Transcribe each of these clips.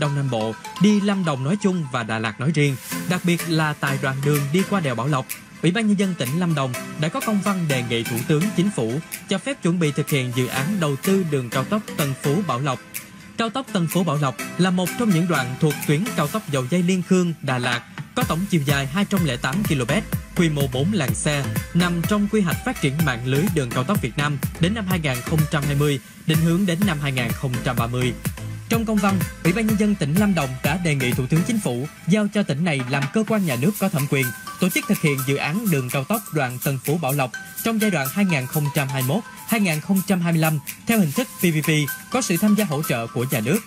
Đông Nam Bộ, đi Lâm Đồng nói chung và Đà Lạt nói riêng, đặc biệt là tại đoạn đường đi qua đèo Bảo Lộc. Ủy ban Nhân dân tỉnh Lâm Đồng đã có công văn đề nghị Thủ tướng Chính phủ cho phép chuẩn bị thực hiện dự án đầu tư đường cao tốc Tân Phú Bảo Lộc. Cao tốc Tân Phú Bảo Lộc là một trong những đoạn thuộc tuyến cao tốc dầu dây Liên Khương, Đà Lạt, có tổng chiều dài 208 km, quy mô 4 làn xe, nằm trong quy hoạch phát triển mạng lưới đường cao tốc Việt Nam đến năm 2020, định hướng đến năm 2030. Trong công văn, Ủy ban Nhân dân tỉnh Lâm Đồng đã đề nghị Thủ tướng Chính phủ giao cho tỉnh này làm cơ quan nhà nước có thẩm quyền tổ chức thực hiện dự án đường cao tốc đoạn Tân Phú Bảo Lộc trong giai đoạn 2021-2025 theo hình thức PPP có sự tham gia hỗ trợ của nhà nước.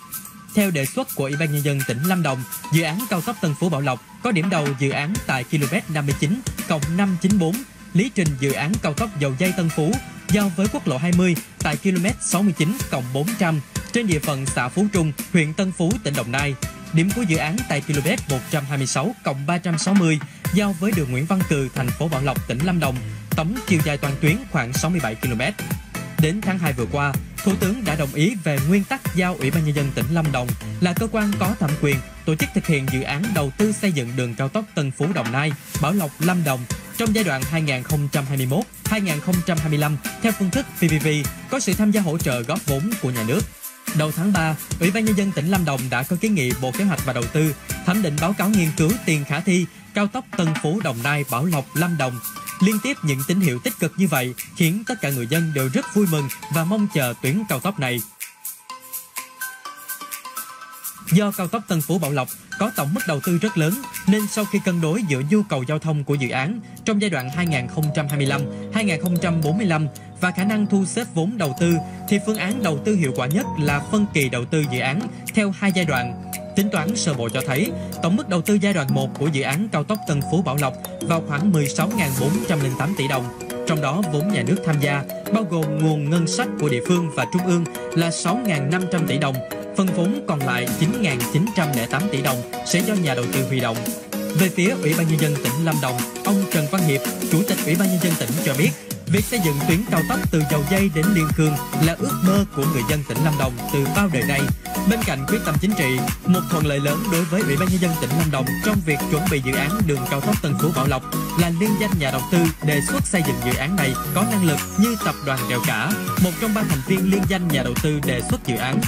Theo đề xuất của Ủy ban Nhân dân tỉnh Lâm Đồng, dự án cao tốc Tân Phú Bảo Lộc có điểm đầu dự án tại km 59 cộng 594, lý trình dự án cao tốc dầu dây Tân Phú giao với quốc lộ 20 tại km 69 cộng 400 trên địa phận xã Phú Trung, huyện Tân Phú, tỉnh Đồng Nai. Điểm của dự án tại km 126 cộng 360 giao với đường Nguyễn Văn Cừ, thành phố Bảo Lộc, tỉnh Lâm Đồng, tổng chiều dài toàn tuyến khoảng 67 km. Đến tháng 2 vừa qua, Thủ tướng đã đồng ý về nguyên tắc giao Ủy ban Nhân dân tỉnh Lâm Đồng là cơ quan có thẩm quyền tổ chức thực hiện dự án đầu tư xây dựng đường cao tốc Tân Phú Đồng Nai, Bảo Lộc Lâm Đồng trong giai đoạn 2021-2025 theo phương thức PPP có sự tham gia hỗ trợ góp vốn của nhà nước. Đầu tháng 3, Ủy ban Nhân dân tỉnh Lâm Đồng đã có kiến nghị Bộ Kế hoạch và Đầu tư thẩm định báo cáo nghiên cứu tiền khả thi cao tốc Tân Phú Đồng Nai Bảo Lộc Lâm Đồng. Liên tiếp những tín hiệu tích cực như vậy khiến tất cả người dân đều rất vui mừng và mong chờ tuyến cao tốc này. Do cao tốc Tân Phú Bảo Lộc có tổng mức đầu tư rất lớn nên sau khi cân đối giữa nhu cầu giao thông của dự án trong giai đoạn 2025-2045 và khả năng thu xếp vốn đầu tư thì phương án đầu tư hiệu quả nhất là phân kỳ đầu tư dự án theo hai giai đoạn. Tính toán sơ bộ cho thấy, tổng mức đầu tư giai đoạn 1 của dự án cao tốc Tân Phú Bảo Lộc vào khoảng 16.408 tỷ đồng. Trong đó vốn nhà nước tham gia bao gồm nguồn ngân sách của địa phương và trung ương là 6.500 tỷ đồng, phân vốn còn lại 9.908 tỷ đồng sẽ do nhà đầu tư huy động. Về phía Ủy ban Nhân dân tỉnh Lâm Đồng, ông Trần Văn Hiệp, Chủ tịch Ủy ban Nhân dân tỉnh cho biết, Việc xây dựng tuyến cao tốc từ Dầu Dây đến Liên Khương là ước mơ của người dân tỉnh Lâm Đồng từ bao đời nay. Bên cạnh quyết tâm chính trị, một thuận lợi lớn đối với Ủy ban nhân dân tỉnh Lâm Đồng trong việc chuẩn bị dự án đường cao tốc Tân Phú Bảo Lộc là liên danh nhà đầu tư đề xuất xây dựng dự án này có năng lực như tập đoàn Đèo Cả, một trong ba thành viên liên danh nhà đầu tư đề xuất dự án.